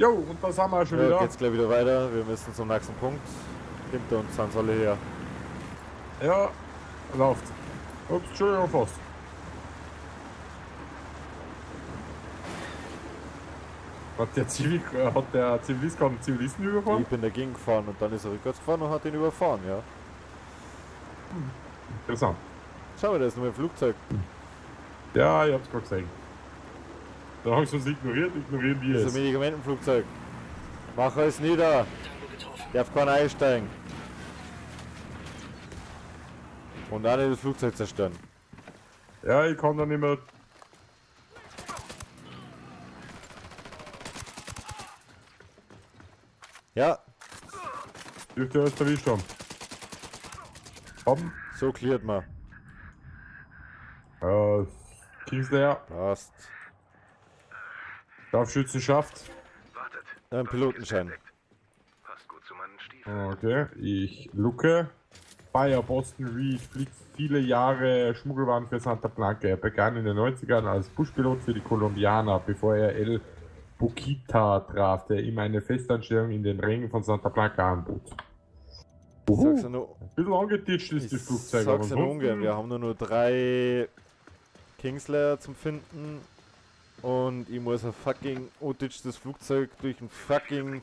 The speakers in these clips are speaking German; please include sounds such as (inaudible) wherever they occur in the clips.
Jo, und da sind wir schon Ja, wieder. geht's gleich wieder weiter. Wir müssen zum nächsten Punkt. Hinter uns sind alle her. Ja, läuft. Ups, Entschuldigung, fast. Hat der, Zivil, äh, hat der Zivilist gerade einen Zivilisten überfahren? Ich bin dagegen gefahren und dann ist er rückwärts gefahren und hat ihn überfahren, ja. Interessant. Schau mal, da ist nur ein Flugzeug. Ja, ich hab's gerade gesehen. Da haben sie uns ignoriert, ignorieren die Das ist es. ein Medikamentenflugzeug. Mach es nieder. Darf keiner einsteigen. Und dann nicht das Flugzeug zerstören. Ja, ich kann da nicht mehr. Ja, Dürfte alles erwischt haben. Haben. so klärt man. Äh, Kingslayer, Passt. Scharfschützenschaft. Wartet. Ein Pilotenschein. Passt gut zu meinen Stiefeln. Okay, ich lucke. Bayer Boston Reed fliegt viele Jahre Schmuggelwaren für Santa Blanca. Er begann in den 90ern als Buschpilot für die Kolumbianer, bevor er El Bukita traf, der ihm eine Festanstellung in den Rängen von Santa Blanca anbot. Ich Uhu, sag's nur, ein bisschen angetitscht ist das Flugzeug. sag's ansonsten- ungern. Wir haben nur, nur drei Kingslayer zum Finden. Und ich muss ein fucking das Flugzeug durch ein fucking?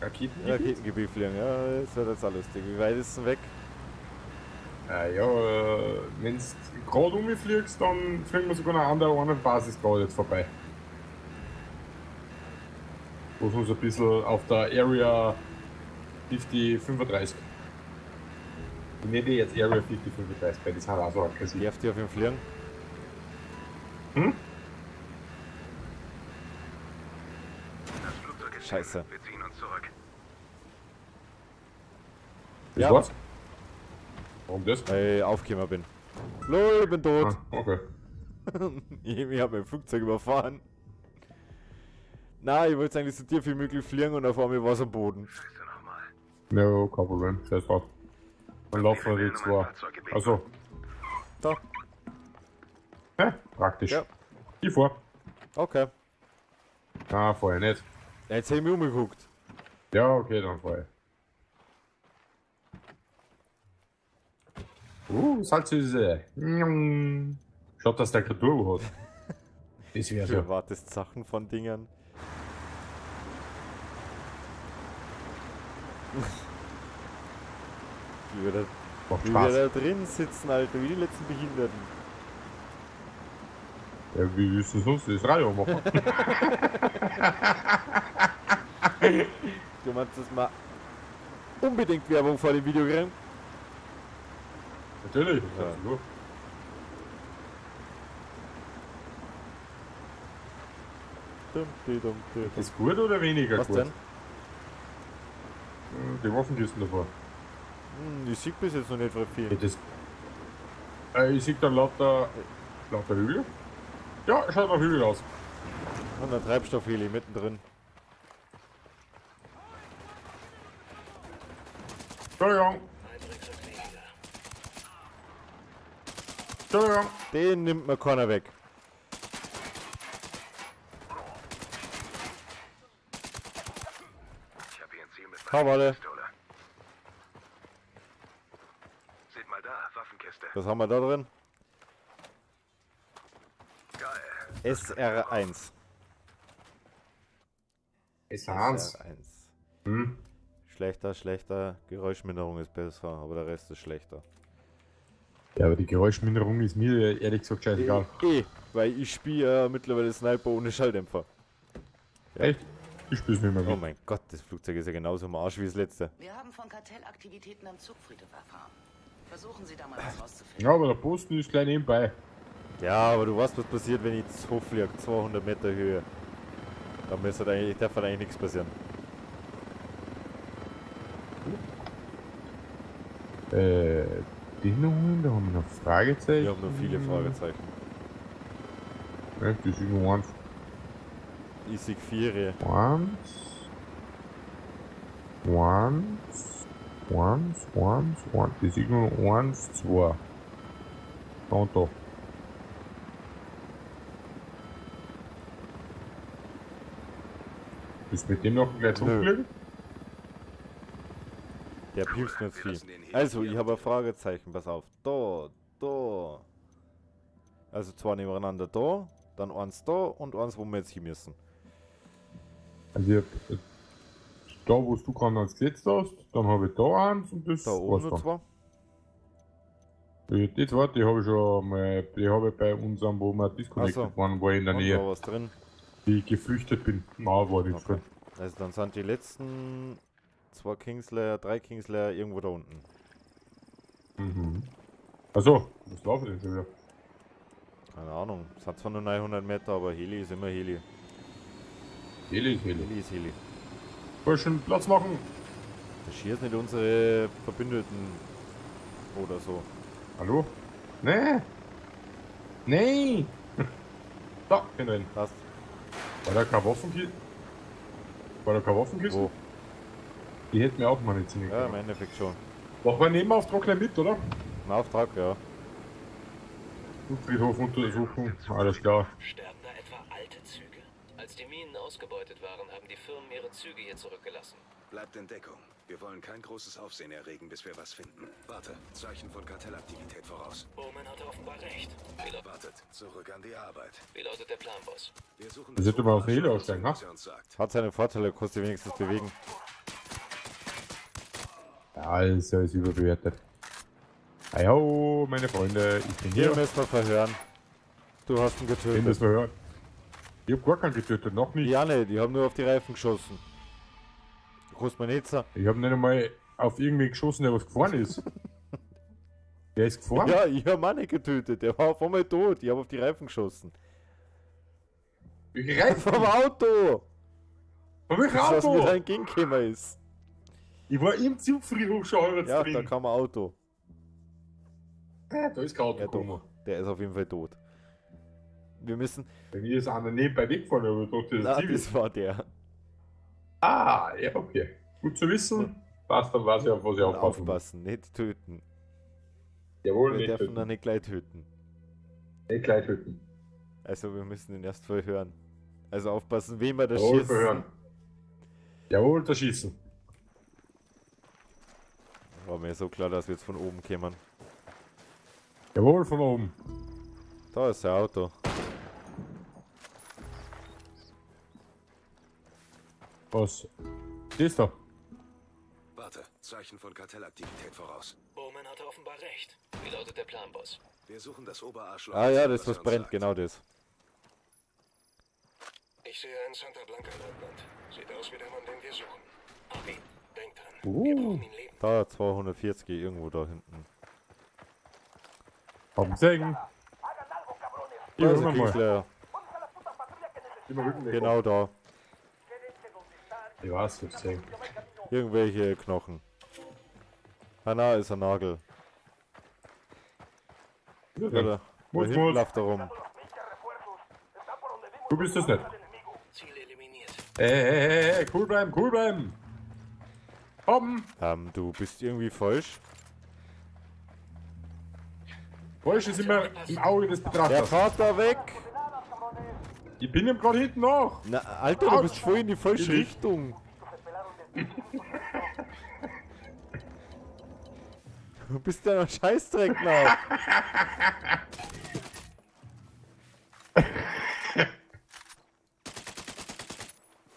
Raketengebiet fliegen. Ja, das wird jetzt auch lustig. Wie weit ist es denn weg? Ah, ja, äh, wenn du gerade umfliegst, dann fliegen wir sogar an der anderen Basis gerade jetzt vorbei. Wo es uns ein bisschen auf der Area 5035. Ich nenne die jetzt Area 5035, weil die sind auch so aggressiv. Darf die auf ihn fliegen? Hm? Scheiße. hin. Wir ziehen uns zurück. Das Ja. war's? Warum das? Weil ich aufgekommen bin. Lol, ich bin tot. Ah, okay. (laughs) ich ich habe mein Flugzeug überfahren. Nein, ich wollte eigentlich so tief wie möglich fliegen und auf einmal war es am Boden. Scheiße nochmal. No, kein Problem. Scheiß drauf. Dann laufen wir die zwei. Also, Da. Hä? Praktisch. Ja. Die vor. Okay. Ah, vorher nicht. Ja, Jetzt habe ich mich umgeguckt. Ja, okay, dann vorher. Uh, Salzsüße. Mm. Schaut, dass der Kultur hat. (laughs) Das wäre Du erwartest Sachen von Dingern. wie wir da, wie wir da drin sitzen, Alter, wie die letzten Behinderten. Ja, wie willst du sonst das Radio machen? Du meinst, dass wir unbedingt Werbung vor dem Video kriegen? Natürlich. Ja. Dum. Ist gut oder weniger Was gut? denn? Hm, Die Waffenkisten davor. Hm, ich sehe bis jetzt noch nicht viel. Ja, das äh, ich sehe da lauter, lauter Hügel. Ja, schaut nach Hügel aus. Und ein Treibstoffheli mittendrin. Entschuldigung. Entschuldigung. Den nimmt mir keiner weg. Ich habe hier ein Ziel mit Komm, alle. Pistole. Seht mal da, Waffenkiste. Was haben wir da drin? Geil. SR1. Ist Hans. SR1. Hm. Schlechter, schlechter. Geräuschminderung ist besser, aber der Rest ist schlechter. Ja, aber die Geräuschminderung ist mir ehrlich gesagt scheißegal. Eh, weil ich spiele ja mittlerweile Sniper ohne Schalldämpfer. Echt? Ich spiel's nicht mehr Oh mein Gott, das Flugzeug ist ja genauso im Arsch wie das letzte. Wir haben von Kartellaktivitäten am Zugfriedhof erfahren. Versuchen Sie da mal was rauszufinden. Ja, aber der Posten ist gleich nebenbei. Ja, aber du weißt, was passiert, wenn ich jetzt hochfliege. 200 Meter Höhe. Da müsste eigentlich, darf halt eigentlich nichts passieren. Äh, Bedingungen, da haben wir noch Fragezeichen. Wir haben nur viele Fragezeichen. Ja, das ist nur eins. Ich sehe vier. Once. Once. Once, once, once. Das ist nur eins, zwei. Da und da. Bist mit dem noch gleich Nö. zurückgelegt? Der piepst mir viel. Also, ich habe ein Fragezeichen, pass auf. Da, da. Also zwei nebeneinander da, dann eins da und eins, wo wir jetzt hin müssen. Also, ich hab, äh, da, wo du gerade ans gesetzt hast, dann habe ich da eins und das Da oben war's noch zwei. Die zweite die habe ich schon mal, die habe ich bei unserem, wo wir disconnected Ach so. waren, wo ich in der Und Nähe, da was drin. Ich geflüchtet bin. Na, war nichts Okay. drin. Also dann sind die letzten zwei Kingslayer, drei Kingslayer irgendwo da unten. Mhm. Achso, was laufen denn schon wieder? Keine Ahnung. Es hat zwar nur 900 Meter, aber Heli ist immer Heli. Heli, Heli. Heli ist Heli. Burschen, Platz machen! Das schießt nicht unsere Verbündeten oder so. Hallo? Nee! Nee! (laughs) da, hinein. Passt. War da keine Waffenkiste? War da keine Waffenkiste? Wo? Die hätten mir auch mal nicht ziehen Ja, im. Endeffekt schon. Machen wir einen Nebenauftrag gleich mit, oder? Ein Auftrag, ja. Friedhof untersuchen, alles klar. Sterben da etwa alte Züge? Als die Minen ausgebeutet waren, haben die Firmen ihre Züge hier zurückgelassen. Bleibt in Deckung. Wir wollen kein großes Aufsehen erregen, bis wir was finden. Warte, Zeichen von Kartellaktivität voraus. Bowman hatte offenbar recht. Wie, Wartet, zurück an die Arbeit. wie lautet der Plan, Boss? Wir suchen Wir mal aus der Heli Oberarschloch, aussteigen, was ha? uns sagt. Hat seine Vorteile, kostet wenigstens bewegen. Ja, alles ist alles überbewertet. Ho, meine Freunde, ich bin Hier hier. müssen wir verhören. Du hast ihn Den getötet. müssen wir hören. Ich hab gar keinen getötet, noch nicht. Ja, ne, die haben nur auf die Reifen geschossen. Sagen. Ich hab nicht einmal auf irgendwie geschossen, der was gefahren ist. (laughs) Der ist gefahren? Ja, ich habe Mann getötet. Der war auf einmal tot. Ich habe auf die Reifen geschossen. Ich reif Vom Auto! Von welchem Das, was mir Auto? da entgegengekommen ist. Ich war im Zugfriedhof schon halber Ja, da drin. kam ein Auto. Ja, da ist kein Auto Ja, gekommen. doch. Der ist auf jeden Fall tot. Wir müssen. Bei mir ist einer nebenbei weggefahren, aber dachte, das ist Zivi. das war der. Ah, ja, okay. Gut zu wissen. Passt, dann weiß ich, auf was ich aufpassen aufpassen, nicht töten. Jawohl, Wir nicht dürfen töten. ihn nicht gleich töten. Nicht gleich töten. Also wir müssen ihn erst verhören. Also aufpassen, wem wir das Jawohl, schießen. verhören. Jawohl, das Schießen. War mir so klar, dass wir jetzt von oben kämen. Jawohl, von oben. Da ist der Auto. Was? Das da. Warte, Zeichen von Kartellaktivität voraus. Bowman hatte offenbar recht. Wie lautet der Plan, Boss? Wir suchen das Oberarschloch. Ah ja, was das was uns brennt, sagt. genau das. Ich sehe einen Santa Blanca, Leutnant. Sieht aus wie der Mann, den wir suchen. Abi, denk dran. Uh. Wir brauchen ihn leben. Da 240 irgendwo da hinten. Ist hör ein mal. Kingslayer. Genau da. Weiß, ich hab's Sägen. Irgendwelche Knochen. Ah na, ist ein Nagel. Ja, da Muss, hinten muss. läuft er rum. Du bist das nicht. Ey, ey, ey, cool bleiben, cool bleiben. Komm. Ähm, du bist irgendwie falsch. Falsch ist immer im Auge des Der Betrachters. fährt da weg! Ich bin ihm gerade hinten nach. Na, Alter, du bist voll in die falsche Ich- Richtung. Du bist ja noch Scheißdreck nach.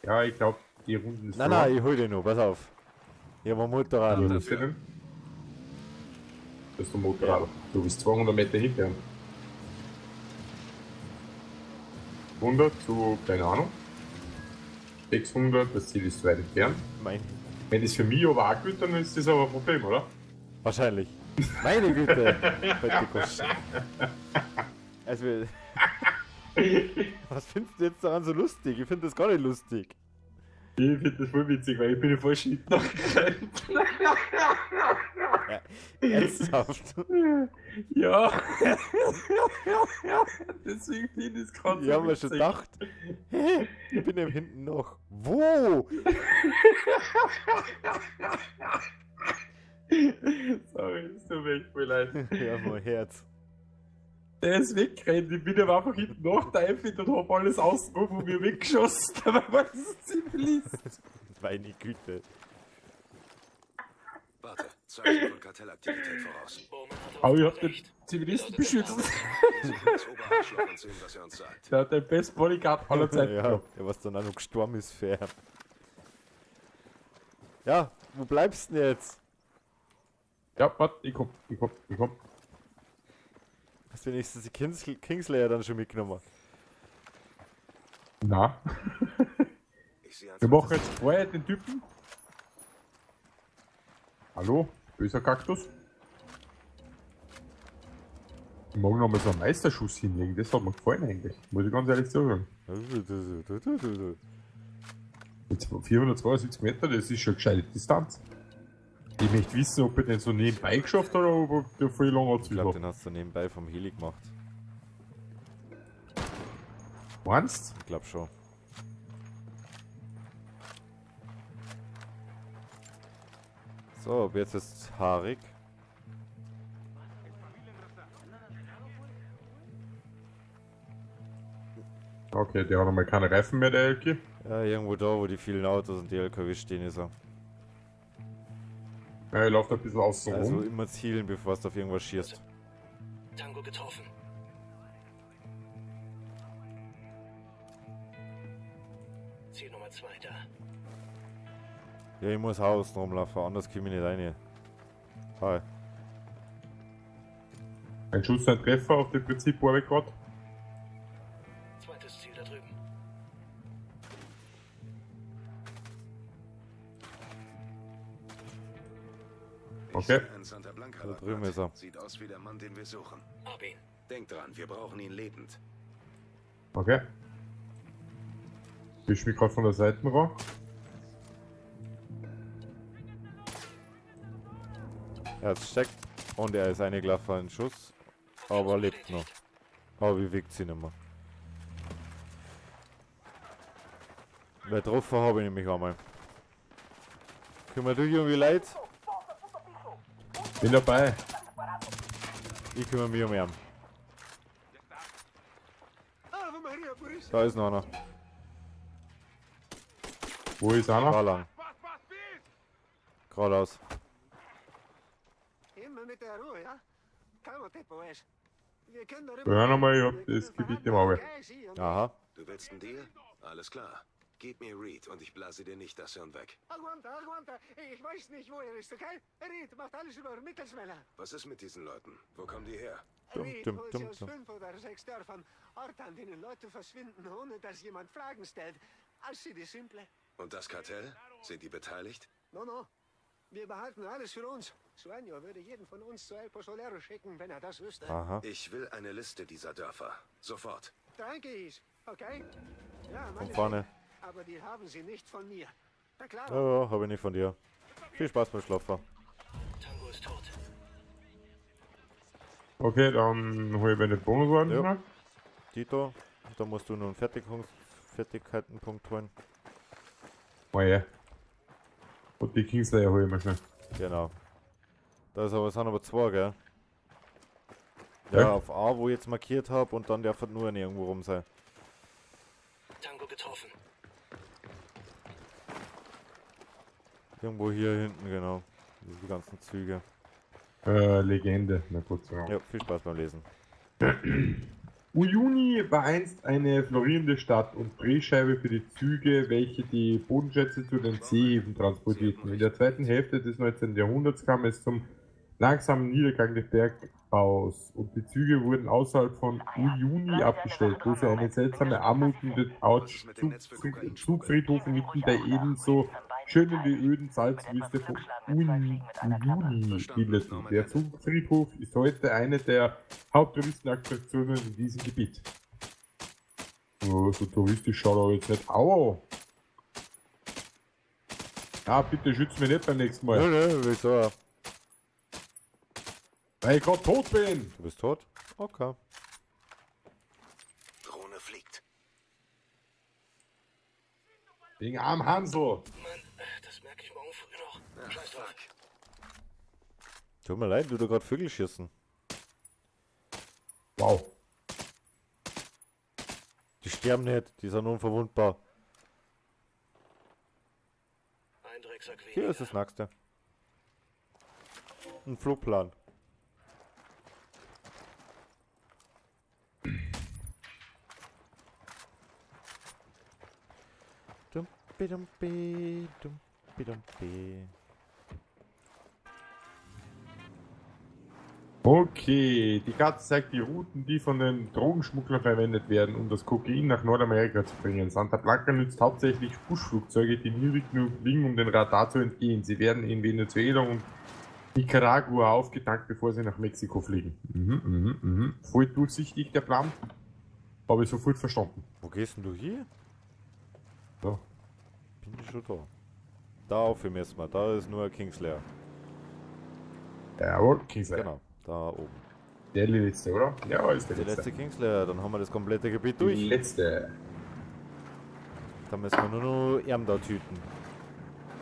Ja, ich glaube, die Runden ist Nein, nein, ich hol den noch, pass auf. Hier war Motorrad. Was ist denn? Das ist der Motorrad. Du bist 200 Meter hinter ihm. 100 zu, keine Ahnung. 600, das Ziel ist zu weit entfernt. Mein, Wenn das für mich aber auch gut, dann ist das aber ein Problem, oder? wahrscheinlich. Meine Güte. (laughs) Kost. Also, (laughs) was findest du jetzt daran so lustig? Ich finde das gar nicht lustig. Ich finde das voll witzig, weil ich bin ja voll Schnitt nachgerannt. Ja, ernsthaft. Ja. Deswegen finde ich es gerade Ich habe mir schon gedacht, hä, ich bin ja hinten noch. Wo? Sorry, es tut mir echt voll leid. (laughs) Ja, mein Herz. Der ist weggerannt. Ich bin aber einfach hinten nach der Einfind und hab alles außenrum und mir weggeschossen. (laughs) Aber was ist Zivilist? Meine Güte. Warte, Zeichen von Kartellaktivität voraus. Aber ich hab den. Zivilisten beschützt. Das er. Der hat den Best Bodyguard aller Zeiten Ja, gehabt. der was dann auch noch gestorben ist ihn. Ja, wo bleibst du denn jetzt? Ja, warte, ich komm, ich komm, ich komm. Hast du wenigstens die Kings Kingslayer dann schon mitgenommen? Na, wir machen jetzt vorher den Typen. Hallo, böser Kaktus. Ich mag noch mal so einen Meisterschuss hinlegen, das hat mir gefallen eigentlich. Muss ich ganz ehrlich sagen. Jetzt 472 Meter, das ist schon eine gescheite Distanz. Ich möchte wissen, ob er den so nebenbei geschafft hat oder ob er der voll lang Ich glaube, hat. den hast du nebenbei vom Heli gemacht. Meinst Ich glaube schon. So, jetzt ist haarig. Okay, der hat nochmal keine Reifen mehr, der Elke. Ja, irgendwo da, wo die vielen Autos und die LKW stehen, ist er. Ja, er läuft ein bisschen außen Also rum. immer zielen, bevor du auf irgendwas schießt. Tango getroffen. Ziel Nummer 2 da. Ja, ich muss außen rumlaufen, anders komme ich nicht rein. Hi. Ein Schuss, ein Treffer auf dem Prinzip war ich gerade. Okay. einen Da drüben ist er. Sieht aus wie der Mann, den wir suchen. Hab ihn. Denk dran, wir brauchen ihn lebend. Okay. Wisch mich gerade von der Seite ran. Er hat steckt und er ist eingelaufen, ein Schuss. Aber lebt noch. Aber bewegt sich nicht mehr. Wer getroffen habe ich nämlich einmal. Kümmert dich irgendwie leid? Bin dabei. Ich kümmere mich um ihn. Da ist noch einer. Wo ist einer? Da lang. Geradeaus. Immer mit der Ruhe, ja? Calmo, Tempo, es. Wir können darüber... Wir hören einmal, ich Wir hab das Gebiet im Auge. Aha. Du willst einen Deal? Alles klar. Gib mir Reed und ich blase dir nicht das Hirn weg. Aguanta, aguanta. Ich weiß nicht, wo er ist, okay? Reed macht alles über Mittelsmänner. Was ist mit diesen Leuten? Wo kommen die her? Dum, Reed dum, holt dum, sie aus dum. fünf oder sechs Dörfern. Orte, an denen Leute verschwinden, ohne dass jemand Fragen stellt. Als sie die Simple. Und das Kartell? Sind die beteiligt? No, no. Wir behalten alles für uns. Sueño würde jeden von uns zu El Pozolero schicken, wenn er das wüsste. Aha. Ich will eine Liste dieser Dörfer. Sofort. Tranquis, okay? Ja, meine Von vorne. Aber die haben sie nicht von mir. Na klar. Ja, ja, habe ich nicht von dir. Viel Spaß beim Schlafen. Tango ist tot. Okay, dann hol ich mir den Bonus an. Ja. Tito, da musst du nur einen Fertigungs Fertigkeitenpunkt holen. Oh ja. Und die Kingslayer hol ich mir schnell. Genau. Da ist aber, sind aber zwei, gell? Ja, Ja. auf A, wo ich jetzt markiert habe und dann darf halt nur irgendwo rum sein. Tango getroffen. Irgendwo hier hinten, genau. Die ganzen Züge. Äh, Legende. Na gut, so. Ja, viel Spaß beim Lesen. (clears throat) Uyuni war einst eine florierende Stadt und Drehscheibe für die Züge, welche die Bodenschätze zu den Seehäfen transportierten. In der zweiten Hälfte des 19. Jahrhunderts kam es zum langsamen Niedergang des Bergbaus und die Züge wurden außerhalb von Uyuni abgestellt, wo sie eine seltsame anmutende Couch-Zug- Zugfriedhof inmitten der ebenso schönen wie öden Salzwüste von Uyuni bildeten. Der Zugfriedhof ist heute eine der Haupttouristenattraktionen in diesem Gebiet. Oh, so touristisch schaut er jetzt nicht. Au! Ah, bitte schütz mich nicht beim nächsten Nö, Mal. nö, wieso? Weil ich gerade tot bin! Du bist tot? Okay. Drohne fliegt. Wegen arm Hansel! Mann, das merke ich morgen früh noch. Ach, Scheiß drauf. fuck. Tut mir leid, du da gerade Vögel schießen. Wow. Die sterben nicht, die sind unverwundbar. Hier ist das nächste. Ein Flugplan. Dumpi dumpi, dumpi dumpi. Okay, die Karte zeigt die Routen, die von den Drogenschmugglern verwendet werden, um das Kokain nach Nordamerika zu bringen. Santa Blanca nützt hauptsächlich Buschflugzeuge, die niedrig genug fliegen, um den Radar zu entgehen. Sie werden in Venezuela und Nicaragua aufgetankt, bevor sie nach Mexiko fliegen. Mhm, mhm, mhm. Voll durchsichtig der Plan. Habe ich sofort verstanden. Wo gehst denn du hier? So. Bin ich schon da. Da auf dem erstmal, da ist nur Kingslayer. Jawohl, Kingslayer. Genau, da oben. Der letzte, oder? Ja, ist der Der letzte. letzte Kingslayer, dann haben wir das komplette Gebiet Die durch. letzte. Dann müssen wir nur noch Erm da tüten.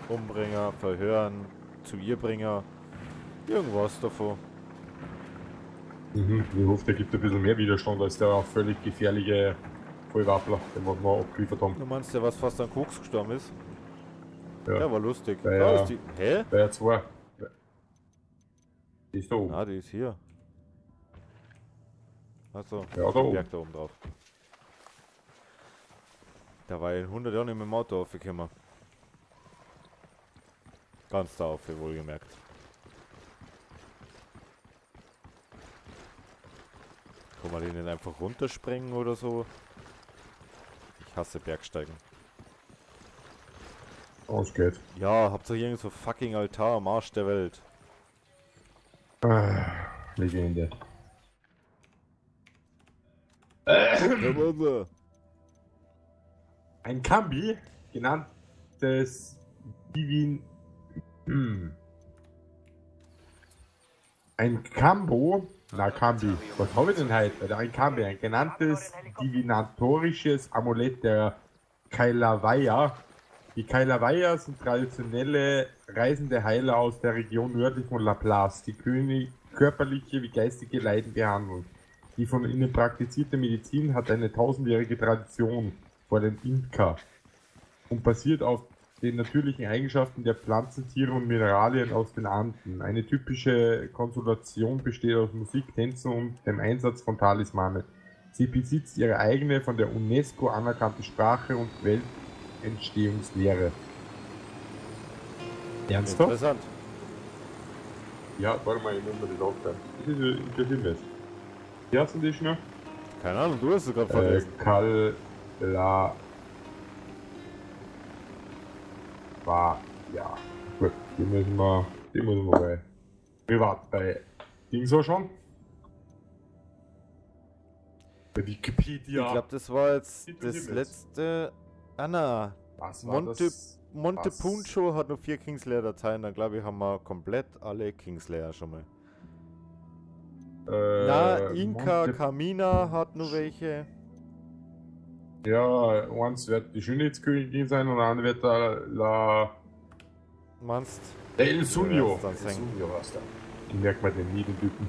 Umbringer, verhören, zu ihr bringen. Irgendwas davon. Mhm. Ich hoffe, der gibt ein bisschen mehr Widerstand als der völlig gefährliche Vollwappler, den wir mal abgeliefert haben. Du meinst, der was fast an Koks gestorben ist? Ja. Der war lustig. Ja, da ist die. Hä? Der zwei. Die ist da oben. Ah, die ist hier. Achso, Ja, da oben. Berg da oben drauf. Da war in 100 Jahren nicht mit dem Auto aufgekommen. Ganz da auf, wohlgemerkt. Kann man den nicht einfach runterspringen oder so? Ich hasse Bergsteigen. Ausgeht. Ja, habt ihr irgend so fucking Altar am Arsch der Welt? Legende. Ja, Ein Kambi, genanntes Divin. Hm. Ein Kambo, na Kambi, was habe ich denn heute? Ein Kambi, ein genanntes divinatorisches Amulett der Kailavaya. Die Kailavaya sind traditionelle reisende Heiler aus der Region nördlich von Laplace, die König körperliche wie geistige Leiden behandeln. Die von ihnen praktizierte Medizin hat eine tausendjährige Tradition vor den Inka und basiert auf den natürlichen Eigenschaften der Pflanzen, Tiere und Mineralien aus den Anden. Eine typische Konsultation besteht aus Musik, Tänzen und dem Einsatz von Talismanen. Sie besitzt ihre eigene von der UNESCO anerkannte Sprache und Weltentstehungslehre. Ernsthaft? Interessant. Ja, warte mal, ich muss mir das aufschreiben. Das ist äh, interessiert mich. Wie heißen die schon? Keine Ahnung, du hast es gerade Äh, verlesen. Kala. War, ja. Gut, die müssen wir, die müssen wir bei privat bei Dings auch schon. Bei Wikipedia. Ich glaube, das war jetzt das letzte. Anna, was war Monte, das? Monte Was? Puncho hat noch vier Kingslayer-Dateien. Dann glaube ich, haben wir komplett alle Kingslayer schon mal. Äh, Na, Inka Monte- Kamina hat noch welche. Ja, eins wird die Schönheitskönigin sein und einer wird der La. Meinst Der El Sunio. El dann. Sunio war's da. Ich merkt man den nie, den Typen.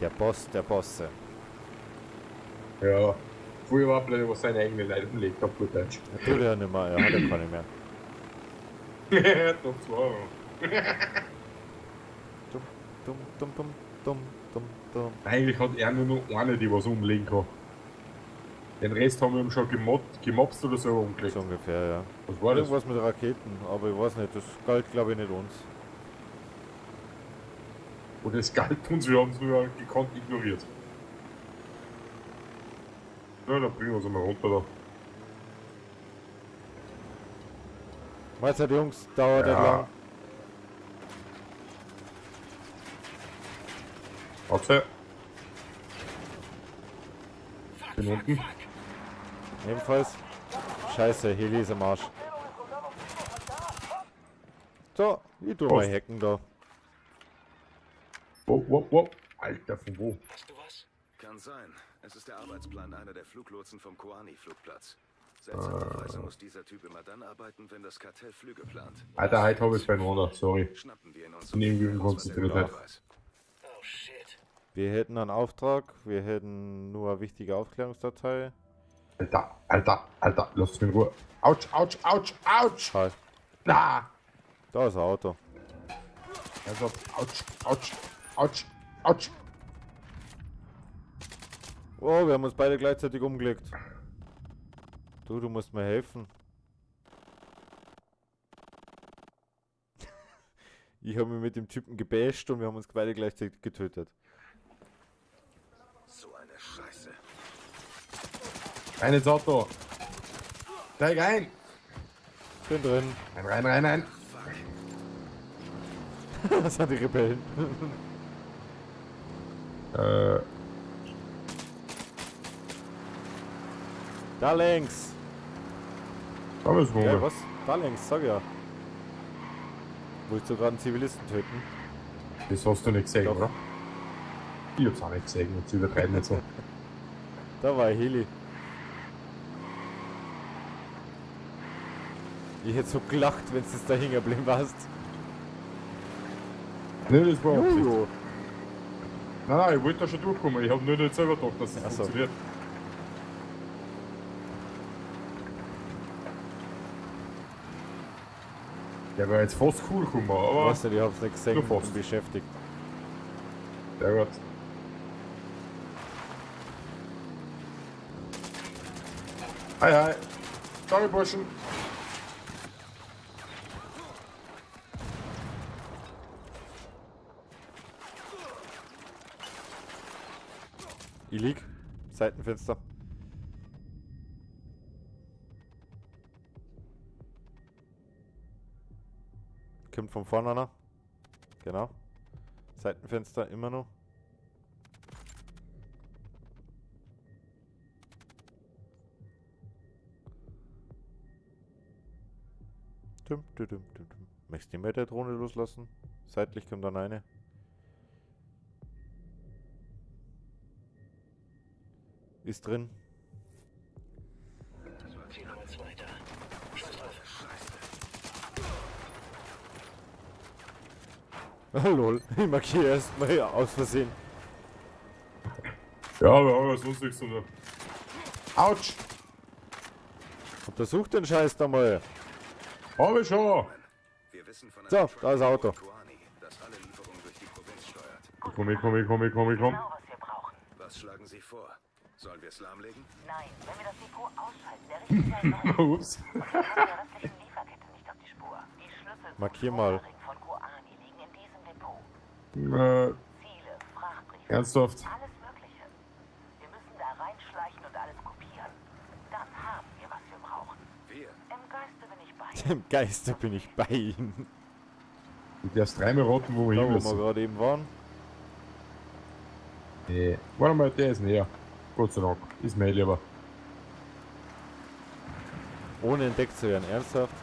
der Boss der Bosse. Ja. Früher war er über seine eigene Leute umlegt, auf gut Deutsch. Er tut ja nicht mehr, er hat ja keine mehr. Doch zwei. Dumm, dumm, dumm, dumm, dumm, dumm, dumm. Eigentlich hat er nur noch eine, die was umlegen kann. Den Rest haben wir ihm schon gemobbt, gemobst oder so umgelegt. So ungefähr, ja. Was war das? Irgendwas mit Raketen, aber ich weiß nicht, das galt glaube ich nicht uns. Und das galt uns, wir haben es nur gekonnt ignoriert. Na, dann bringen wir uns mal runter da. Mahlzeit Jungs, dauert Ja. lang. Warte. Bin unten. Ebenfalls. Scheiße, Heli ist am Arsch. So, ich tu mal hacken da. Wo, wo, wo. Alter, von wo? Hast du was? Kann sein. Es ist der Arbeitsplan einer der Fluglotsen vom Koani-Flugplatz. Ah. Seltsamerweise muss dieser Typ immer dann arbeiten, wenn das Kartell Flüge plant. Alter, heute habe ich beieinander, sorry. Schnappen wir ihn uns. Oh shit. Wir hätten einen Auftrag, wir hätten nur eine wichtige Aufklärungsdatei. Alter, Alter, Alter, lass mich in Ruhe. Autsch, Autsch, Autsch, Autsch! Halt, Na! da ist ein Auto. Also, Autsch, Autsch, Autsch, Autsch! Oh, wir haben uns beide gleichzeitig umgelegt. Du, du musst mir helfen. (laughs) Ich habe mich mit dem Typen gebasht und wir haben uns beide gleichzeitig getötet. So eine Scheiße. Rein ins Auto! Steig ein! Bin drin. Rein, rein, rein, rein! (laughs) Das sind die Rebellen. (laughs) Äh, Da längs. Da müssen wir Ja, was? Da längs, sag ja. Willst du gerade einen Zivilisten töten? Das hast du nicht gesehen, Doch. oder? Ich hab's auch nicht gesehen, jetzt übertreiben nicht so. Da war ein Heli. Ich hätte so gelacht, wenn es da hängen geblieben warst. Nee, das war. Jojo. Nein, nein, ich wollte da schon durchkommen. Ich hab nur nicht selber gedacht, dass das Ach so. Der war jetzt fast cool gekommen, aber Weißt du, ich hab's nicht gesehen fast. und beschäftigt. der wird. Hi, hi. Sorry, Burschen. Ich lieg. Seitenfenster. Kommt von vorne einer. Genau. Seitenfenster immer noch. Dum, dum, dum, dum, dum. Möchtest du mehr der Drohne loslassen? Seitlich kommt dann eine. Ist drin. Zieh nochmals weiter. Scheiß drauf. Ah, (laughs) Lol, ich markiere erstmal aus Versehen. Ja, wir haben ja sonst nichts zu tun. Autsch! Untersuch den Scheiß da mal. Hab ich schon! So, da ist Auto. Komm, ich komm, ich komm, ich komm, ich komm. Genau, was. Was schlagen Sie vor? Sollen wir es lahmlegen? Nein, wenn wir das Depot ausschalten, der richtige (laughs) Ups. kommt der brauchen. Wir. Im Geiste bin ich bei. (laughs) Im Geiste bin ich bei Ihnen. Du darfst dreimal raten, wo wir Da, hin wo wir müssen. gerade eben waren. Nee. Warte mal, der ist näher. Gott sei Dank. Ist mir lieber. Ohne entdeckt zu werden. Ernsthaft?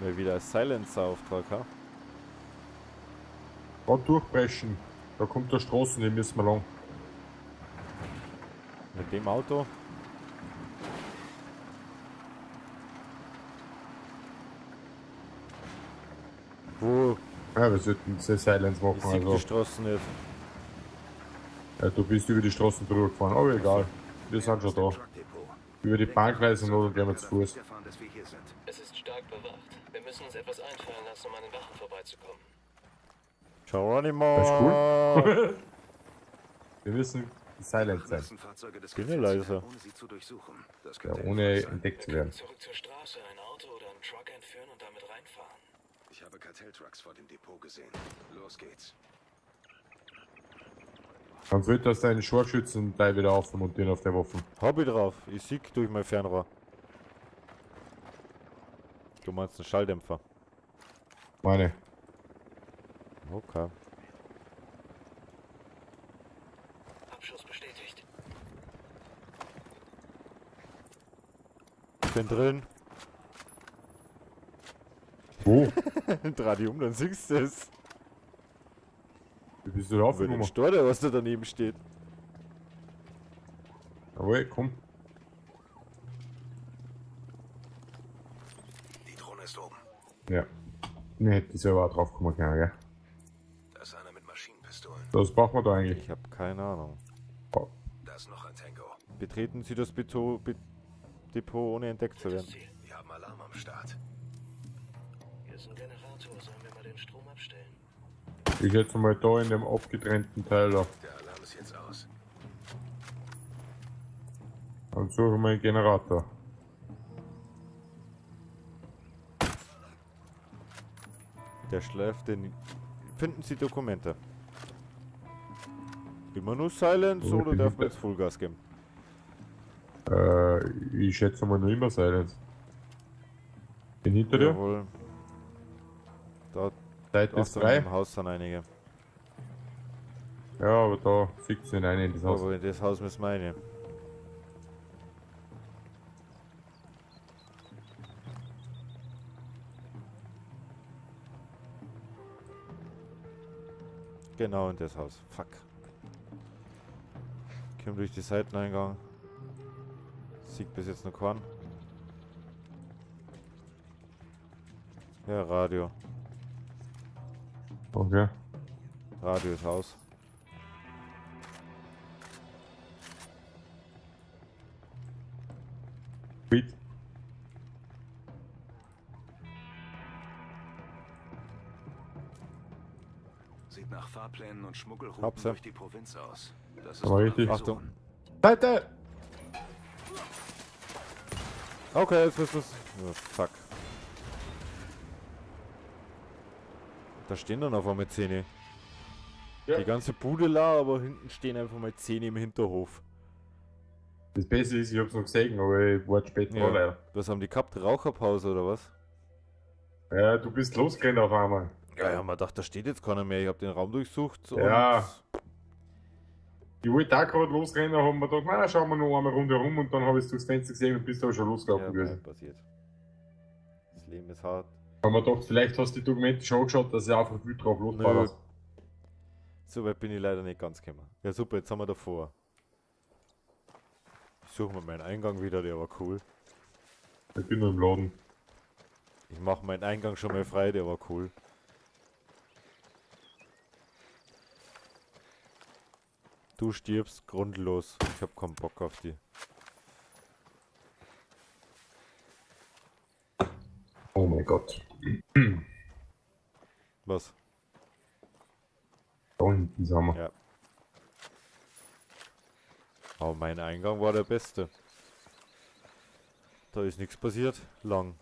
Mal wieder ein Silencer-Auftrag, ha? Gerade durchbrechen. Da kommt der Straßen, die müssen wir lang. Mit dem Auto? Wo? Ja, wir sollten diese Silence machen. Ich sehe die Also, Straßen nicht. ja, du bist über die Straßen drüber gefahren. Aber egal. Wir sind schon da. Über die Bankreise und dann gehen wir zu Fuß. Es ist stark bewacht. Wir müssen uns etwas einfallen lassen, um an den Wachen vorbeizukommen. Geronimo! Das ist cool. (laughs) Wir müssen silent sein. Bin ja Gefährts leise. ohne sie zu durchsuchen. Das Ja, ohne entdeckt zu werden. zurück zur Straße, ein Auto oder einen Truck entführen und damit reinfahren. Ich habe Kartelltrucks vor dem Depot gesehen. Los geht's. Dann wird das deine Scharfschützen da wieder auf und den auf der Waffen. Hab ich drauf. Ich sieg durch mein Fernrohr. Du meinst einen Schalldämpfer. Meine. Okay. Abschuss bestätigt. Ich bin drin. Wo? (laughs) Dreh dich um, dann siehst du es. Wie bist du da Über den aufgenommen? Storder, was da daneben steht. Jawohl, komm. Die Drohne ist oben. Ja. Ne, hätte ich selber auch drauf kommen können, gell? Da ist einer mit Maschinenpistolen. Was braucht man da eigentlich? Ich habe keine Ahnung. Da ist noch ein Tango. Betreten Sie das Beto Be Depot ohne entdeckt zu werden. Wir haben Alarm am Start. Hier ist ein Generator. Sollen wir mal den Strom abstellen? Ich jetzt mal da in dem abgetrennten Teil da. Der Alarm ist jetzt aus. Und suche mal einen Generator. Der schläft den. Finden Sie Dokumente. Immer nur Silence oder darf man jetzt Vollgas geben? Äh, ich schätze mal noch immer Silence. Bin hinter dir. Jawohl. Da Zeit ist frei. im Haus sind einige. Ja, aber da fix ihn rein in das Haus. Aber in das Haus müssen wir rein. Genau in das Haus. Fuck. Komm durch die Seiteneingang. Sieht bis jetzt noch keinen. Ja, Radio. Okay. Radio ist aus. Sweet. Fahrplänen und Schmuggelrouten Hab's ja. durch die Provinz aus. Das ist Aber richtig. Achtung. Seite! Okay, jetzt ist es. Oh, fuck. Da stehen dann auf einmal Zähne. Ja. Die ganze Bude la, aber hinten stehen einfach mal Zähne im Hinterhof. Das Beste ist, ich hab's noch gesehen, aber ich war spät Ja. Was haben die gehabt? Raucherpause oder was? Ja, du bist losgerannt auf einmal. Ja, ja, man dachte, da steht jetzt keiner mehr. Ich habe den Raum durchsucht. Ja. Ich wollte auch gerade losrennen, haben wir gedacht, na, schauen wir noch einmal rundherum und dann habe ich es durchs Fenster gesehen und bist da schon ja, losgelaufen nein, gewesen. passiert. Das Leben ist hart. Haben wir gedacht, vielleicht hast du die Dokumente schon angeschaut, dass ich einfach wild drauf Nö. losballerst. So weit bin ich leider nicht ganz gekommen. Ja, super, jetzt haben wir davor. Ich suche mal meinen Eingang wieder, der war cool. Ich bin nur im Laden. Ich mache meinen Eingang schon mal frei, der war cool. Du stirbst grundlos. Ich hab keinen Bock auf die. Oh mein Gott. Was? Da hinten sind wir. Ja. Aber mein Eingang war der beste. Da ist nichts passiert. Lang.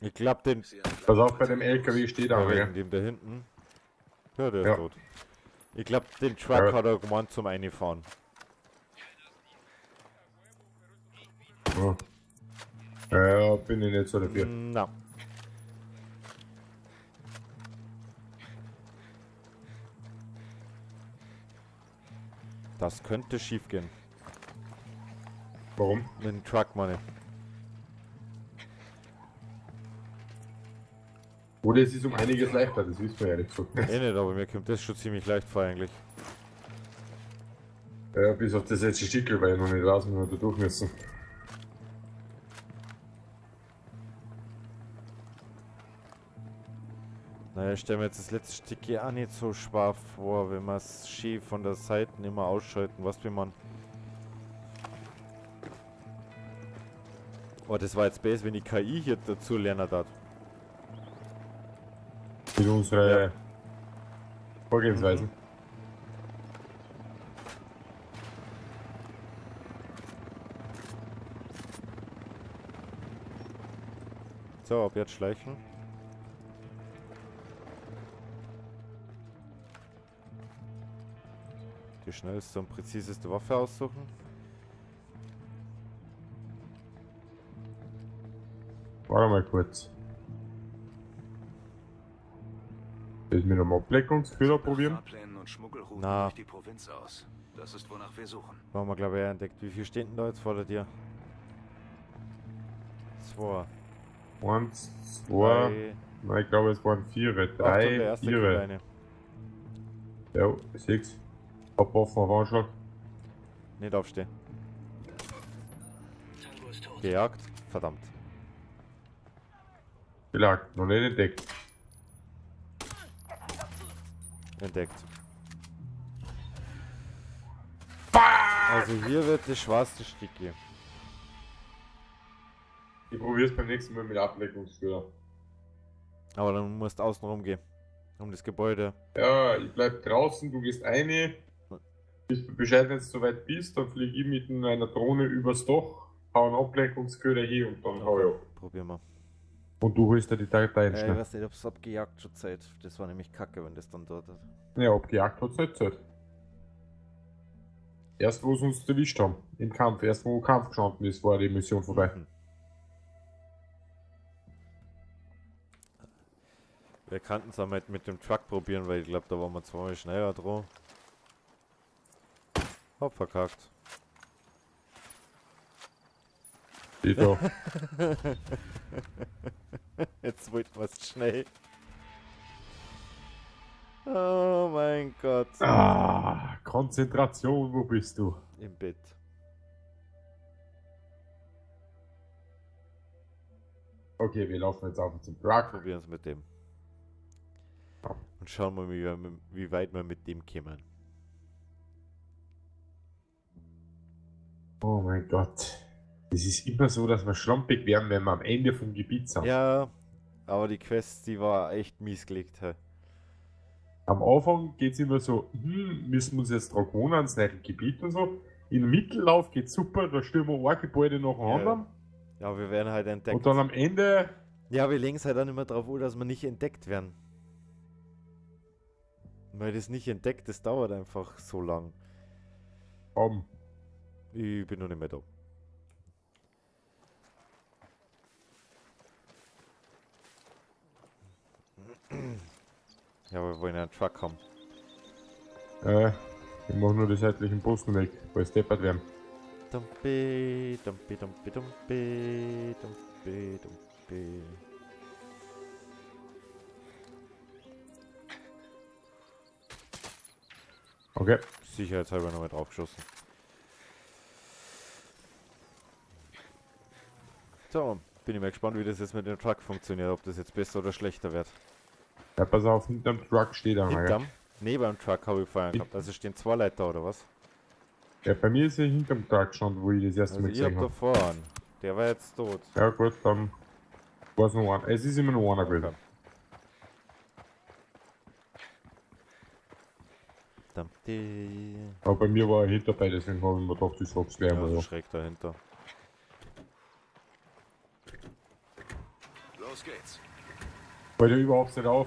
Ich glaub den Pass auf, bei dem LKW steht Ja, wegen gell? dem da hinten. Ja, der Ja. ist tot. Ich glaube, den Truck Ja. hat er gemeint zum Einfahren. Ja. Ja, bin ich nicht so dafür. Na. Das könnte schief gehen. Warum? Mit dem Truck, meine. Oder es ist um einiges leichter, das wissen wir gesagt nicht. Eh nicht, aber mir kommt das schon ziemlich leicht vor eigentlich. Ja, bis auf das letzte Stickel, weil ich noch nicht wie wir da durch müssen. Naja, ich stelle mir jetzt das letzte Stück hier auch nicht so schwer vor, wenn man es schief von der Seite immer ausschalten, was will man. Oh, das war jetzt besser, wenn die KI hier dazu lernen hat. Mit unsere Ja. Vorgehensweisen. So, ab jetzt schleichen. Die schnellste und präziseste Waffe aussuchen. Warte mal kurz. Ich mit einem Ableckungsführer nach probieren? Na. die Provinz aus. Das ist wonach wir suchen. Haben wir glaube ich entdeckt. Wie viel stehen denn da jetzt vor Tür? Zwei. Eins, zwei, drei. nein, ich glaube es waren der drei, erste vier. Ja. Hab offen auf Anschlag. Nicht aufstehen. Gejagt. Verdammt. Gelagt, noch nicht entdeckt. Entdeckt. Also hier wird das schwarze Stück gehen. Ich probier's beim nächsten Mal mit Ablenkungsführer. Aber dann musst du außen rum gehen. Um das Gebäude. Ja, ich bleib draußen, du gehst eine. Du Bescheid, wenn du soweit bist, dann flieg ich mit einer Drohne übers Dach, hau einen Ablenkungsköder hier und dann hau ich ab. Probieren wir. Und du holst dir die Dateien Ja, ich schnell. weiß nicht, ob es abgejagt schon Zeit. Das war nämlich kacke, wenn das dann dort ist. Ja, abgejagt hat's nicht Zeit. Erst wo sie uns erwischt haben, im Kampf, erst wo Kampf gestanden ist, war die Mission vorbei. Mhm. Wir könnten es einmal mit dem Truck probieren, weil ich glaube, da waren wir zweimal schneller dran. Hab verkackt. Da. (laughs) Jetzt wollten wir es schnell. Oh mein Gott. ah, Konzentration, wo bist du? Im Bett. Okay, wir laufen jetzt auf zum Truck. Probieren es mit dem. Und schauen mal, wie, wie weit wir mit dem kommen. Oh mein Gott. Es ist immer so, dass wir schlampig werden, wenn wir am Ende vom Gebiet sind. Ja, aber die Quest, die war echt mies gelegt. Hey. Am Anfang geht es immer so, hm, müssen wir uns jetzt dran gewohnen ans neue Gebiet und so. Im Mittellauf geht super, da stürmen wir ein Gebäude nach dem Ja. anderen. Ja, wir werden halt entdeckt. Und dann am Ende, Ja, wir legen es halt dann immer drauf an, dass wir nicht entdeckt werden. Weil das nicht entdeckt, das dauert einfach so lang. um, Ich bin noch nicht mehr da. Ja, wir wollen ja einen Truck haben. äh, ich mach nur die seitlichen Posten weg, weil es deppert werden. Dumpi, dumpi, dumpi, dumpi, dumpi, dumpi. Okay. Sicherheitshalber nochmal draufgeschossen. So, bin ich mal gespannt, wie das jetzt mit dem Truck funktioniert, ob das jetzt besser oder schlechter wird. Ja, pass auf, hinterm Truck steht einer. Ja. Hinterm? Neben dem Truck habe ich vorher gehabt. Also stehen zwei Leute da, oder was? ja, bei mir ist er hinterm Truck schon, wo ich das erste Also Mal ich hab gesehen da habe. vorne. Der war jetzt tot. Ja gut, dann war es noch einer. Es ist immer noch einer gewesen. Aber bei mir war er hinterbei, deswegen habe ich mir gedacht, ich sag's gleich Ja, mal. so Ja. schräg dahinter. Los geht's. Fällt ja überhaupt nicht auf,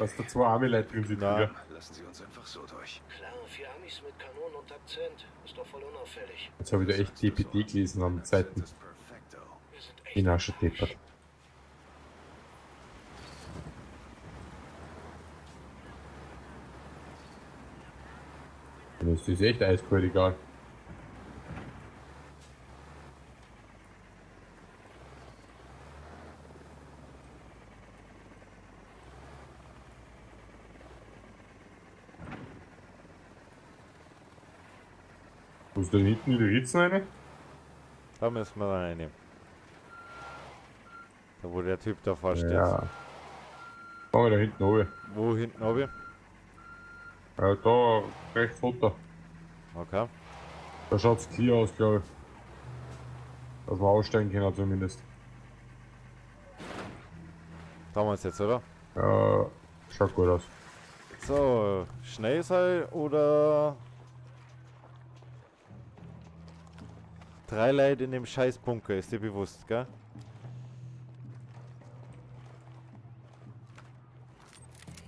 dass da zwei arme Leute drin sind. Ja. Lassen Sie uns einfach so durch. Klar, vier Amis mit Kanonen und Akzent. Ist doch voll unauffällig. Jetzt habe ich da echt DPD gelesen am echt In Asche deppert. Das ist echt eiskalt egal. Da hinten in die Ritzen rein? Da müssen wir dann reinnehmen. Da wo der Typ da vorsteht. Ja. Fangen wir da hinten oben. Wo hinten oben? Ja, da rechts runter. Okay. Da schaut's clear aus, glaube ich. Dass wir aussteigen können zumindest. Da haben wir es jetzt, oder? Ja, schaut gut aus. So, schnell sein oder drei Leute in dem scheiß Bunker, ist dir bewusst, gell?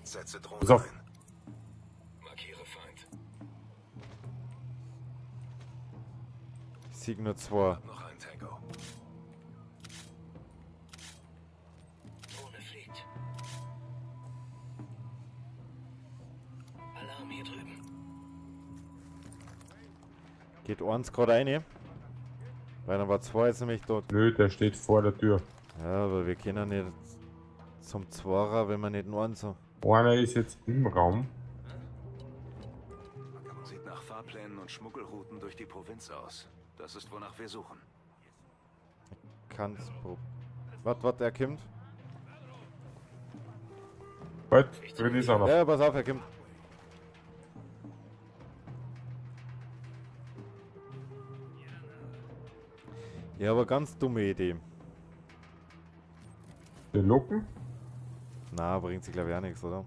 Setze Drohnen Pass auf. ein. Markiere Feind. Sehe nur zwei. Noch ein Tango. Drohne fliegt. Alarm hier drüben. Geht eins gerade rein. Bei Nummer 2 ist nämlich dort. Nö, der steht vor der Tür. Ja, aber wir können nicht zum Zwarer, wenn wir nicht nur so. Einer ist jetzt im Raum. Sieht nach Fahrplänen und Schmuggelrouten durch die Provinz aus. Das ist, wonach wir suchen. Kann's probieren. Warte, warte, er kommt. Was? Halt, drin ist er noch. Ja, pass auf, er kommt. Ja, aber ganz dumme Idee. Den Locken? Na, bringt sie glaube ich auch nichts, oder?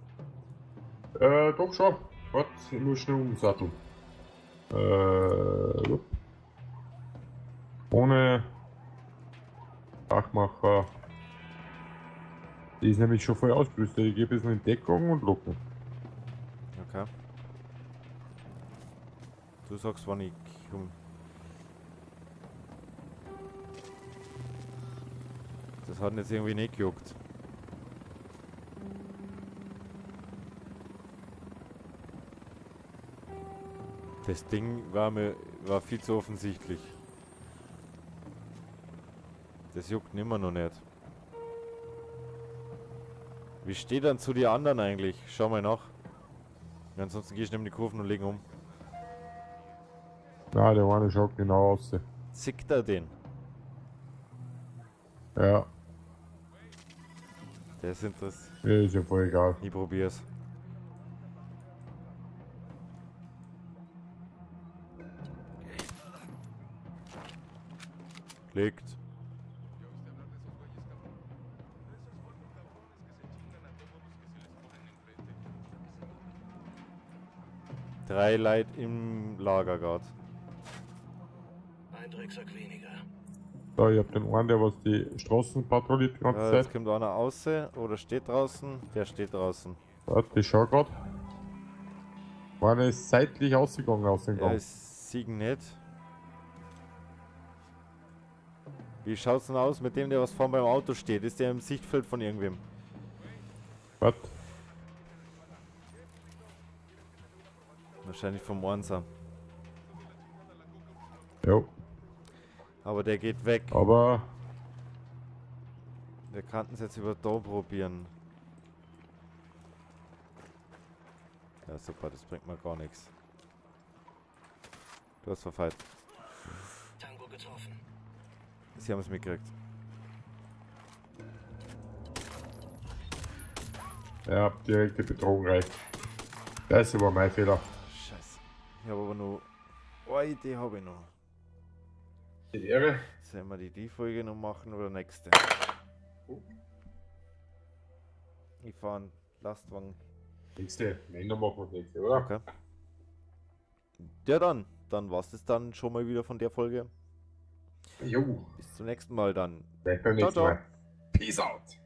Äh, doch schon. Warte, ich muss schnell umsatteln. Äh, ohne Dachmacher. Die ist nämlich schon voll ausgerüstet. Ich gebe es in Deckung und Locken. Okay. Du sagst, wann ich um. Das hat ihn jetzt irgendwie nicht gejuckt. Das Ding war mir war viel zu offensichtlich. Das juckt nimmer noch nicht. Wie steht dann zu die anderen eigentlich? Schau mal nach. Ja, ansonsten gehe ich neben die Kurven und legen um. Na, der eine schaut genau aus. Zickt er den? Ja, Der ist interessant. mir ist ja voll egal. Ich probier's. Liegt. Drei Leute im Lager grad. Ein Drecksack weniger. So, ich hab den einen, der was die Straßen patrouilliert die ganze Ja, Zeit. jetzt kommt einer außen oder steht draußen. Der steht draußen. Warte, ich schau grad. Einer ist seitlich ausgegangen aus dem Er Gang. ist Siegen nicht. Wie schaut's denn aus mit dem, der was vorne beim Auto steht? Ist der im Sichtfeld von irgendwem? Warte, Wahrscheinlich vom Ornser. jo. Aber der geht weg. Aber Wir könnten es jetzt über da probieren. Ja, super, das bringt mir gar nichts. Du hast verfeilt. Tango getroffen. Sie haben es mitgekriegt. ja, direkte Bedrohung reicht. Das war mein Fehler. Scheiße. Ich habe aber nur. Eine Idee habe ich noch. Die Ehre. Sollen wir die, die Folge noch machen oder nächste? Ich fahre einen Lastwagen. Nächste. Männer machen wir nächste, oder? Okay. Ja dann, dann war's das dann schon mal wieder von der Folge. Jo. Bis zum nächsten Mal dann. Beim Ciao, nächsten. Mal. Peace out.